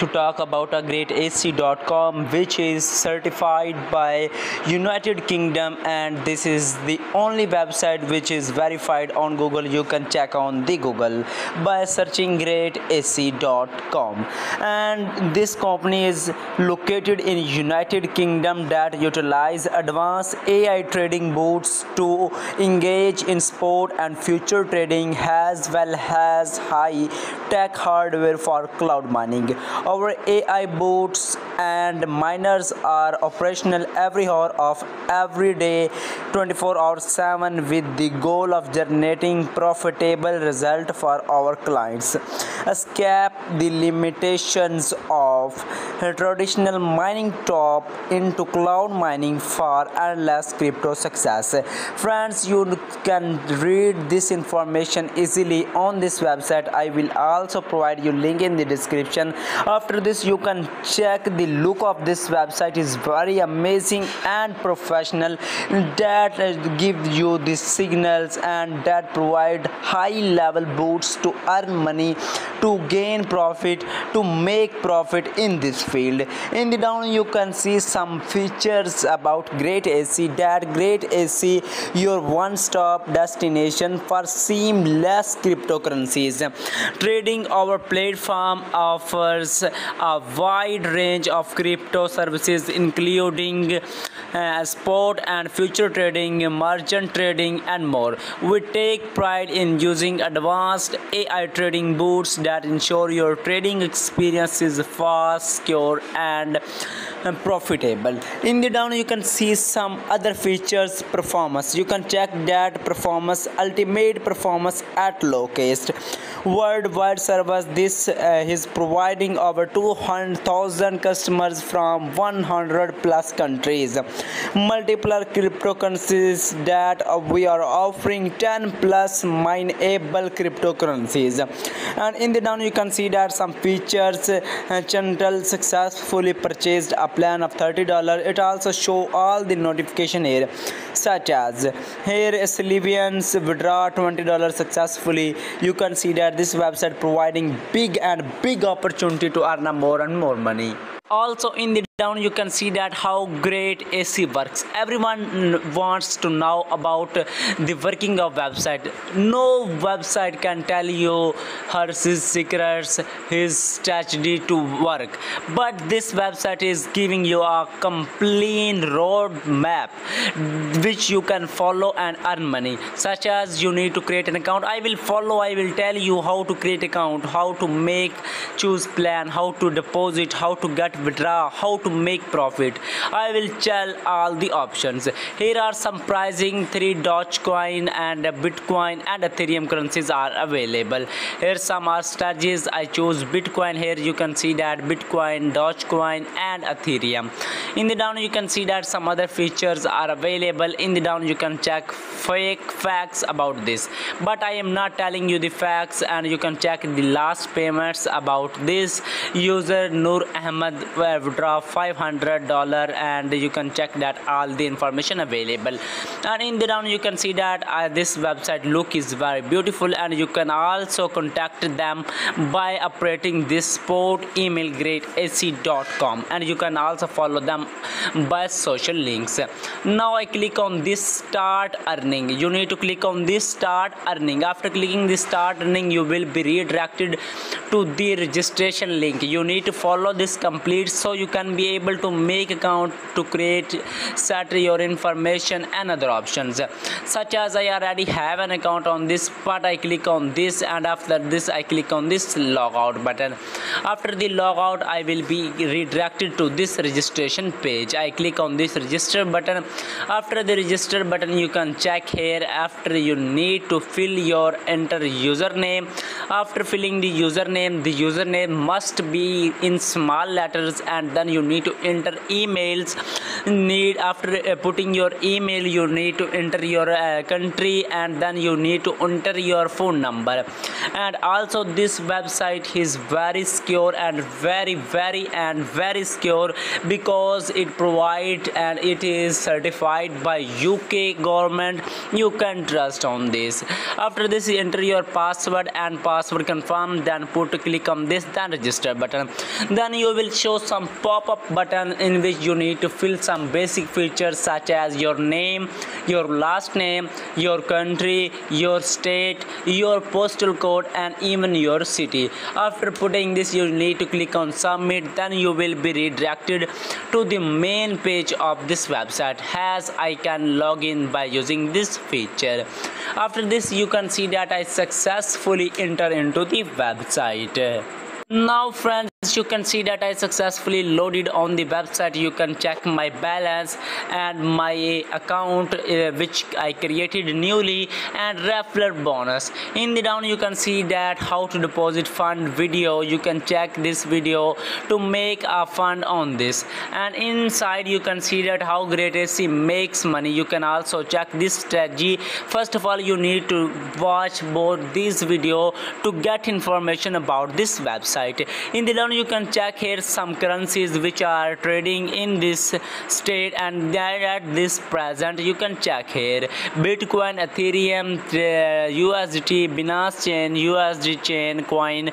to talk about a great ac.com which is certified by united kingdom and this is the only website which is verified on google. You can check on the google by searching great ac.com and this company is located in united kingdom that utilize advanced ai trading bots to engage in spot and future trading as well as high tech hardware for cloud mining our AI bots and miners are operational every hour of every day 24 hours 7 with the goal of generating profitable result for our clients. Escape the limitations of traditional mining top into cloud mining for endless crypto success. Friends you can read this information easily on this website. I will also provide you link in the description. After this you can check the look of this website is very amazing and professional. That give you the signals and that provide high level boots to earn money to gain profit to make profit in this field. In the down you can see some features about Greatacy that Greatacy your one stop destination for seamless cryptocurrencies. Trading our platform offers a wide range of crypto services including uh, spot and future trading merchant trading and more. We take pride in using advanced ai trading bots that ensure your trading experience is fast secure and uh, profitable. In the down you can see some other features performance. You can check that performance ultimate performance at low cost worldwide service. This uh, is providing over 200,000 customers from 100 plus countries. Multiple cryptocurrencies that we are offering 10 plus mineable cryptocurrencies. And in the down you can see that some features uh, successfully purchased a plan of $30 it also show all the notification here such as here Sylvians withdraw $20 successfully. You can see that this website providing big and big opportunity to earn more and more money. Also in the down you can see that how great AC works. Everyone wants to know about the working of website. No website can tell you her his secrets his strategy to work. But this website is giving you a complete road map which you can follow and earn money such as you need to create an account. I will follow i will tell you how to create account how to make choose plan how to deposit how to get withdraw how to make profit. I will tell all the options. Here are some pricing. Three dogecoin and bitcoin and ethereum currencies are available. Here some are strategies. I choose bitcoin. Here you can see that bitcoin dogecoin and ethereum. In the down you can see that some other features are available in the down you can check fake facts about this. But i am not telling you the facts and you can check the last payments about this. User nur ahmed withdraw 500 dollar and you can check that all the information available. And in the down you can see that uh, this website look is very beautiful and you can also contact them by operating this sport email great and you can also follow them by social links. Now i click on this start earning. You need to click on this start earning. After clicking this start earning you will be redirected to the registration link. You need to follow this complete so you can be able to make account to create set your information and other options. Such as i already have an account on this but i click on this and after this i click on this logout button. After the logout i will be redirected to this registration page. I click on this register button. After the register button. You can check here after you need to fill your enter username. After filling the username the username must be in small letters and then you need to enter emails. Need after uh, putting your email you need to enter your uh, country and then you need to enter your phone number. And also this website is very secure and very very and very secure because it provide and it is certified by UK government you can trust on this. After this enter your password and password confirm then put click on this then register button. Then you will show some pop-up button in which you need to fill some basic features such as your name your last name your country your state your postal code and even your city. After putting this you need to click on submit then you will be redirected to the main page of this website. As I can log in by using this feature. After this you can see that I successfully enter into the website now friends you can see that I successfully loaded on the website. You can check my balance and my account uh, which I created newly and referral bonus. In the down you can see that how to deposit fund video. You can check this video to make a fund on this. And inside you can see that how Greatacy makes money. You can also check this strategy. First of all you need to watch both these video to get information about this website in the down you can check here some currencies which are trading in this state and that at this present. You can check here. Bitcoin ethereum usdt binance chain usd chain coin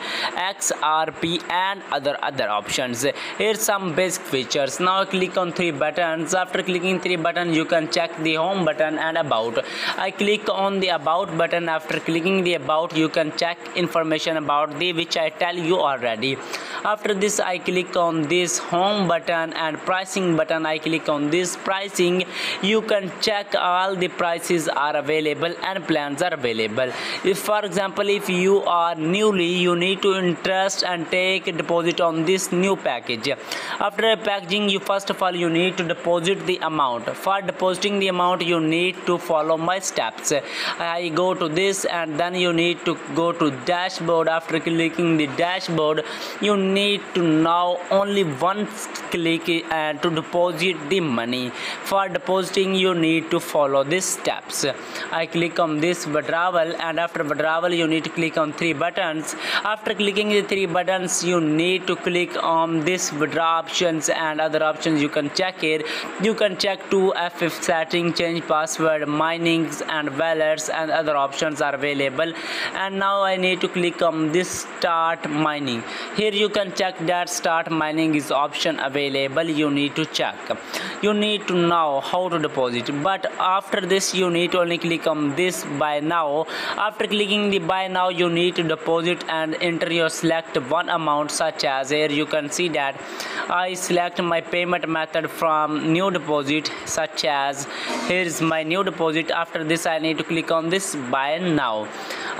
xrp and other other options. Here's some basic features. Now click on three buttons. After clicking three button you can check the home button and about. I click on the about button. After clicking the about you can check information about the which i tell you already after this I click on this home button and pricing button. I click on this pricing. You can check all the prices are available and plans are available. If for example if you are newly you need to interest and take a deposit on this new package. After packaging you first of all you need to deposit the amount. For depositing the amount you need to follow my steps. I go to this and then you need to go to dashboard. After clicking the dashboard you need to now only one click and to deposit the money. For depositing you need to follow these steps. I click on this withdrawal and after withdrawal you need to click on three buttons. After clicking the three buttons you need to click on this withdraw options and other options. You can check here. You can check to ff setting change password minings and wallets and other options are available. And now i need to click on this start mining. Here you can check that start mining is option available. You need to check. You need to know how to deposit. But after this you need to only click on this buy now. After clicking the buy now you need to deposit and enter your select one amount such as here you can see that I select my payment method from new deposit such as here is my new deposit. After this I need to click on this buy now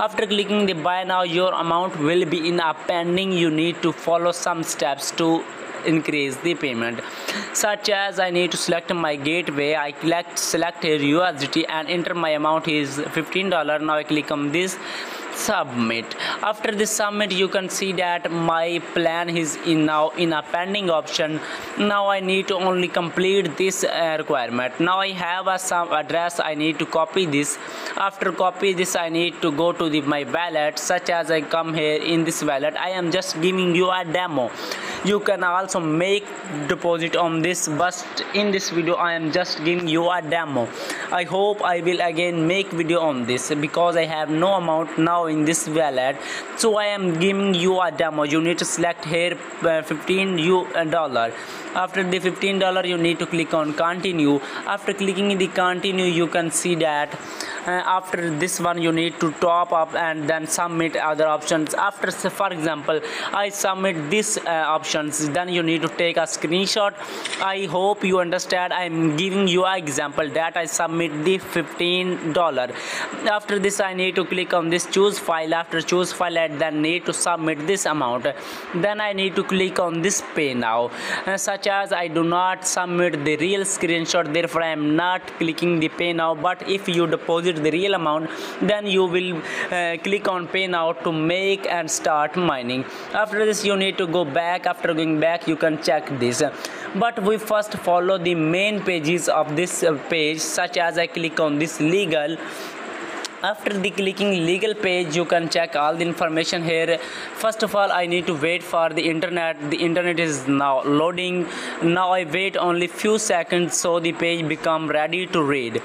after clicking the buy now your amount will be in a pending. You need to follow some steps to increase the payment such as I need to select my gateway. I select select USDT and enter. My amount is $15 now I click on this submit. After this submit you can see that my plan is in now in a pending option. Now I need to only complete this uh, requirement. Now I have a some address I need to copy this. After copy this I need to go to the my wallet such as I come here in this wallet I am just giving you a demo. You can also make deposit on this but in this video I am just giving you a demo I hope I will again make video on this because I have no amount now in this wallet. So I am giving you a demo. You need to select here uh, 15 U uh, dollar. After the 15 dollar you need to click on continue. After clicking the continue you can see that after this one you need to top up and then submit other options. After for example I submit this uh, options then you need to take a screenshot. I hope you understand. I'm giving you an example that I submit the 15 dollar. After this I need to click on this choose file. After choose file and then need to submit this amount. Then I need to click on this pay now. Uh, such as I do not submit the real screenshot therefore I am not clicking the pay now. But if you deposit the real amount then you will uh, click on pay now to make and start mining. After this you need to go back. After going back you can check this. But we first follow the main pages of this uh, page such as i click on this legal. After the clicking legal page you can check all the information here. First of all i need to wait for the internet. The internet is now loading. Now i wait only few seconds so the page become ready to read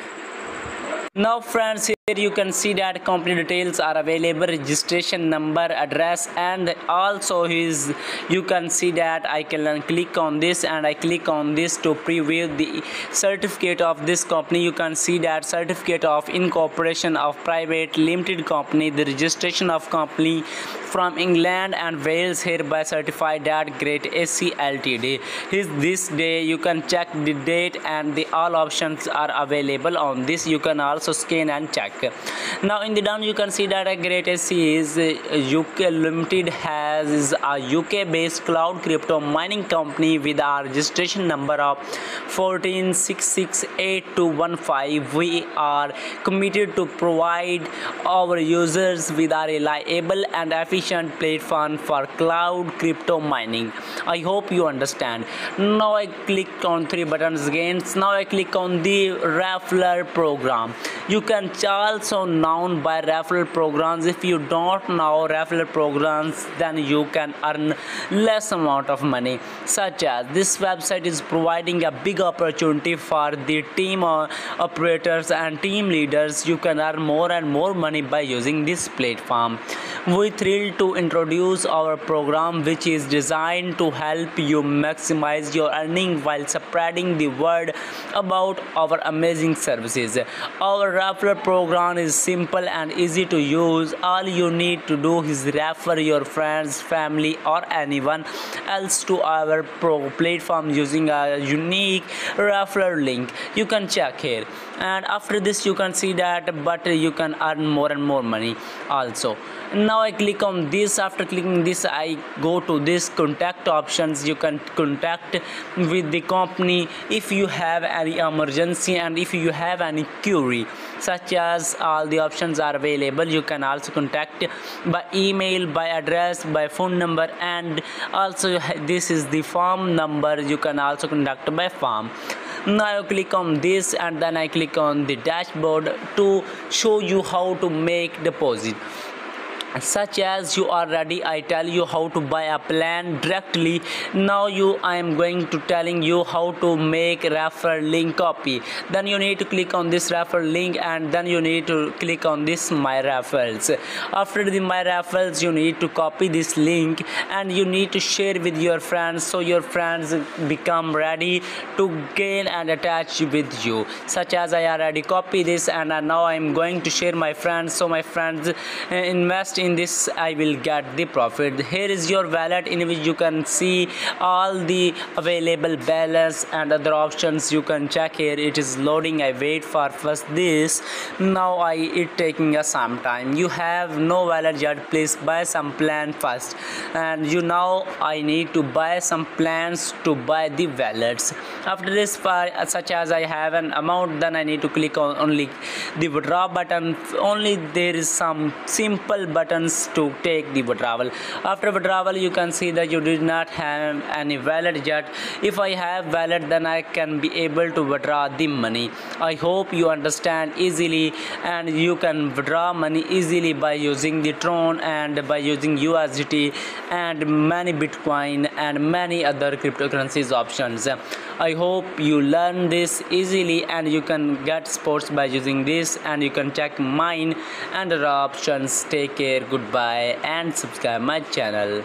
now friends here you can see that company details are available registration number address and also his you can see that i can click on this and i click on this to preview the certificate of this company. You can see that certificate of incorporation of private limited company the registration of company from england and wales hereby certified that great ac ltd his this day you can check the date and the all options are available on this. You can also scan and check now in the down you can see that a Greatacy is UK uh, Limited has a UK based cloud crypto mining company with a registration number of 1466815 we are committed to provide our users with a reliable and efficient platform for cloud crypto mining. I hope you understand. Now I click on three buttons again. Now I click on the Raffler program you can also known by referral programs. If you don't know referral programs then you can earn less amount of money. Such as this website is providing a big opportunity for the team uh, operators and team leaders. You can earn more and more money by using this platform. We thrilled to introduce our program which is designed to help you maximize your earning while spreading the word about our amazing services. Our referral program is simple and easy to use. All you need to do is refer your friends family or anyone else to our pro platform using a unique referral link. You can check here. And after this you can see that but you can earn more and more money also. Now i click on this. After clicking this i go to this contact options. You can contact with the company if you have any emergency and if you have any query such as all the options are available. You can also contact by email by address by phone number and also this is the form number. You can also contact by form. Now I click on this and then I click on the dashboard to show you how to make deposit such as you are ready i tell you how to buy a plan directly. Now you i am going to telling you how to make referral link copy. Then you need to click on this referral link and then you need to click on this my referrals. After the my referrals you need to copy this link and you need to share with your friends so your friends become ready to gain and attach with you. Such as i already copy this and now i am going to share my friends so my friends uh, invest in this I will get the profit. Here is your wallet in which you can see all the available balance and other options. You can check here. It is loading. I wait for first this. Now I it taking a some time. You have no wallet yet. Please buy some plan first. And you now I need to buy some plans to buy the wallets. After this for such as I have an amount then I need to click on only the withdraw button. Only there is some simple button buttons to take the withdrawal. After withdrawal you can see that you did not have any wallet yet. If I have wallet then I can be able to withdraw the money. I hope you understand easily and you can withdraw money easily by using the Tron and by using USDT and many Bitcoin and many other cryptocurrencies options I hope you learn this easily and you can get sports by using this and you can check mine and other options. Take care goodbye and subscribe my channel